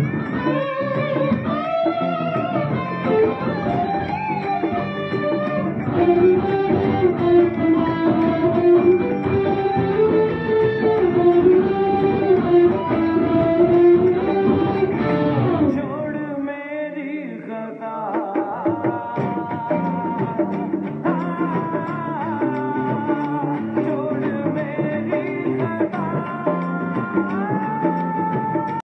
चोर मेरी